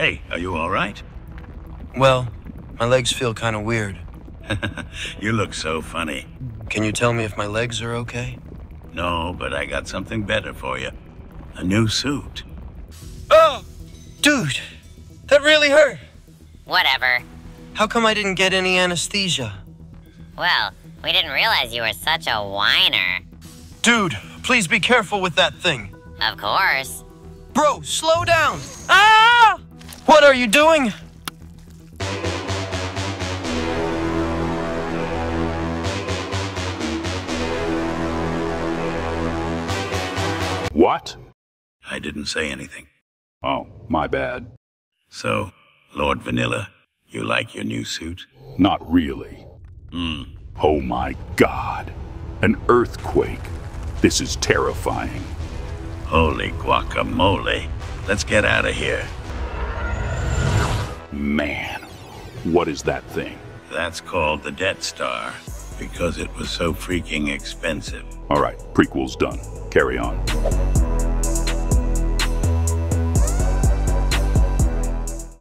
Hey, are you all right? Well, my legs feel kind of weird. you look so funny. Can you tell me if my legs are okay? No, but I got something better for you. A new suit. Oh! Dude, that really hurt. Whatever. How come I didn't get any anesthesia? Well, we didn't realize you were such a whiner. Dude, please be careful with that thing. Of course. Bro, slow down! Ah! What are you doing? What? I didn't say anything. Oh, my bad. So, Lord Vanilla, you like your new suit? Not really. Hmm. Oh my god. An earthquake. This is terrifying. Holy guacamole. Let's get out of here. Man, what is that thing? That's called the Death Star because it was so freaking expensive. All right, prequel's done. Carry on.